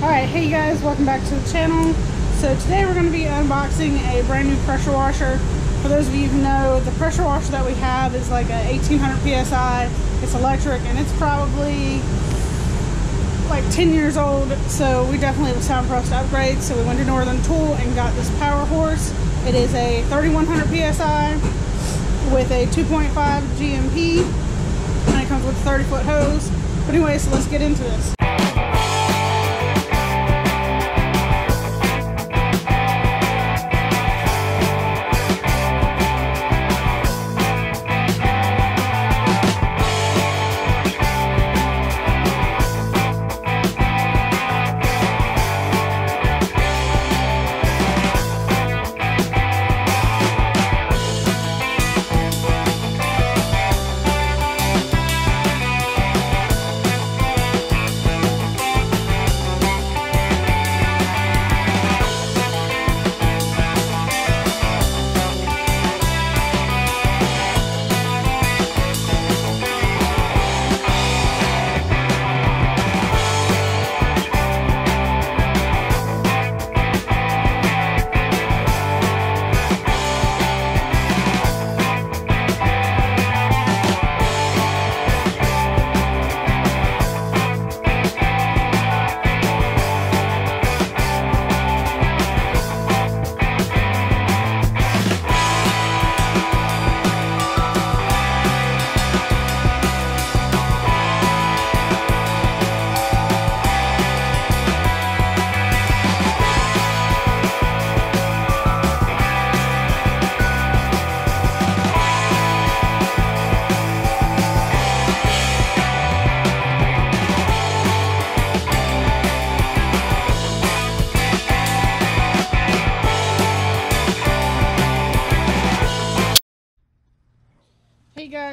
Alright, hey guys, welcome back to the channel. So today we're going to be unboxing a brand new pressure washer. For those of you who know, the pressure washer that we have is like a 1800 PSI. It's electric and it's probably like 10 years old. So we definitely was time for us to upgrade. So we went to Northern Tool and got this Powerhorse. It is a 3100 PSI with a 2.5 GMP and it comes with a 30 foot hose. But anyway, so let's get into this.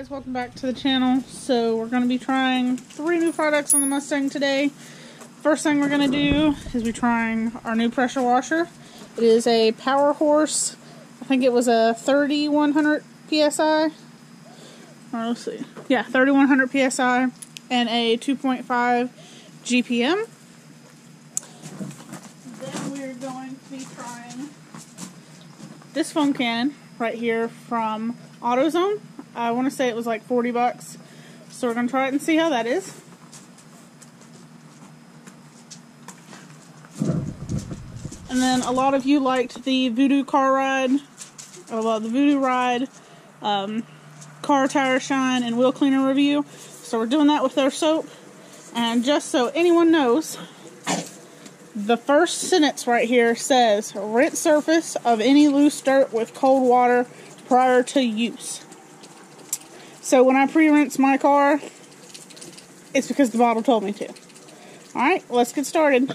Guys, welcome back to the channel. So we're going to be trying three new products on the Mustang today. First thing we're going to do is be trying our new pressure washer. It is a Powerhorse. I think it was a 3100 PSI. Or let's see. Yeah, 3100 PSI and a 2.5 GPM. Then we're going to be trying this foam cannon right here from AutoZone. I want to say it was like 40 bucks. So we're going to try it and see how that is. And then a lot of you liked the Voodoo car ride, or well, the Voodoo ride, um, car tire shine, and wheel cleaner review. So we're doing that with their soap. And just so anyone knows, the first sentence right here says, rinse surface of any loose dirt with cold water prior to use. So when I pre-rinse my car, it's because the bottle told me to. Alright, let's get started.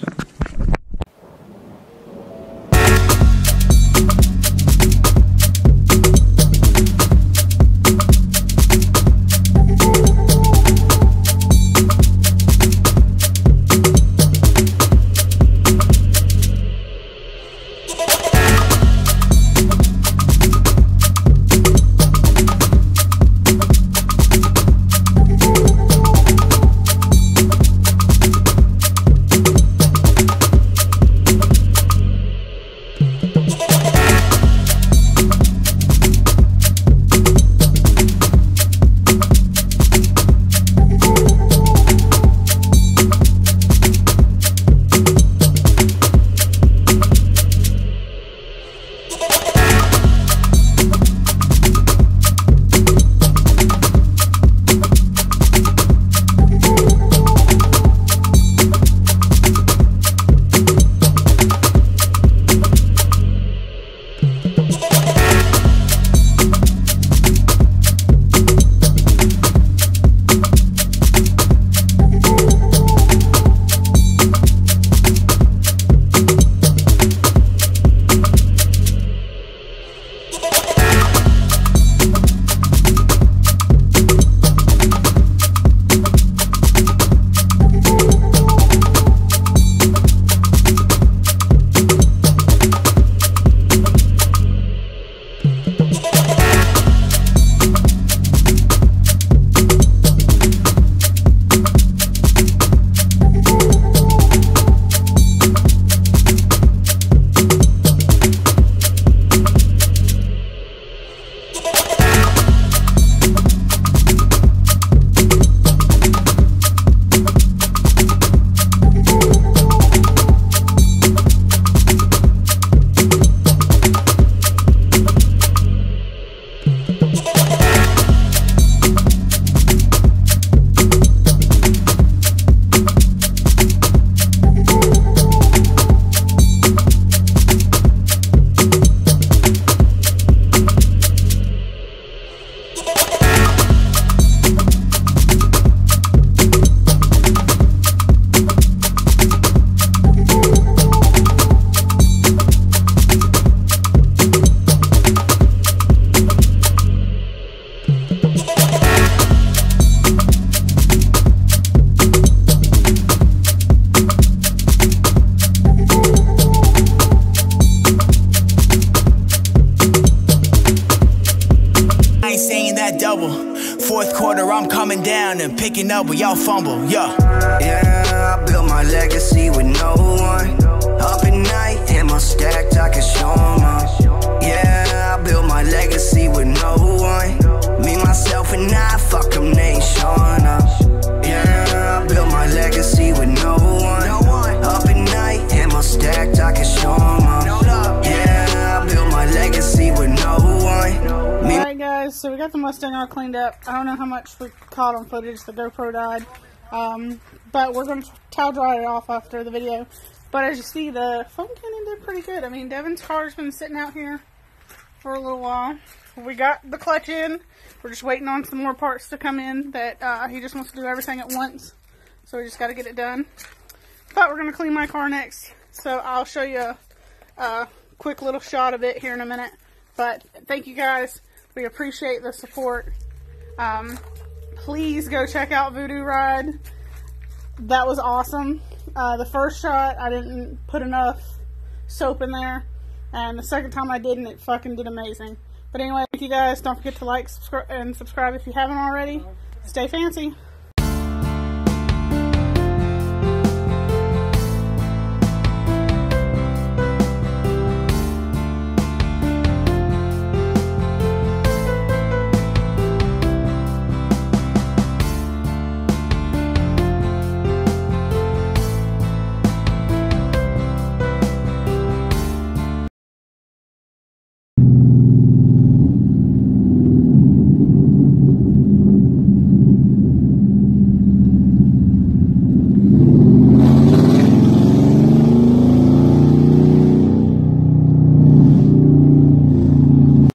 double. Fourth quarter, I'm coming down and picking up with y'all fumble. Yeah. Yeah, I built my legacy with no one. Up at night, in my stacked, I can show them. So we got the Mustang all cleaned up. I don't know how much we caught on footage, the GoPro died. Um, but we're going to towel dry it off after the video. But as you see, the foam cannon did pretty good. I mean, Devin's car's been sitting out here for a little while. We got the clutch in. We're just waiting on some more parts to come in that uh, he just wants to do everything at once. So we just got to get it done. But we're going to clean my car next. So I'll show you a, a quick little shot of it here in a minute. But thank you guys. We appreciate the support. Um, please go check out Voodoo Ride. That was awesome. Uh, the first shot, I didn't put enough soap in there. And the second time I did, and it fucking did amazing. But anyway, thank you guys. Don't forget to like subscri- and subscribe if you haven't already. Stay fancy.